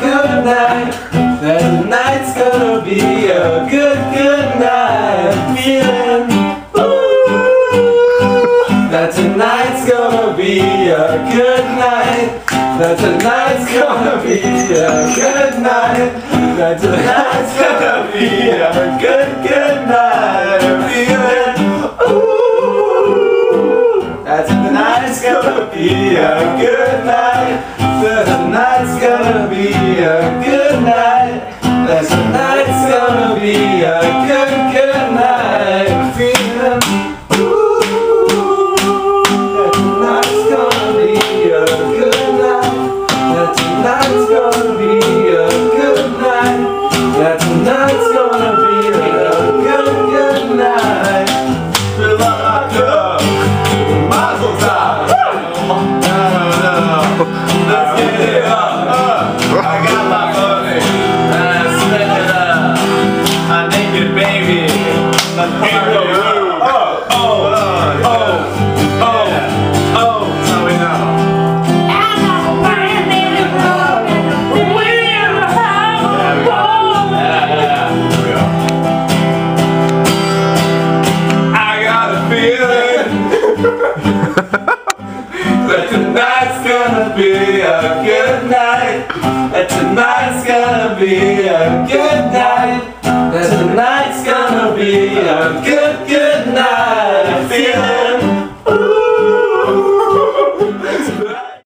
good night. That tonight's gonna be a good, good night feeling. Ooh, that tonight's gonna be a good night. That tonight's gonna be a good night. That tonight's gonna be a good, good night feeling. Ooh, that tonight's gonna be a good night. And tonight's gonna be a good night.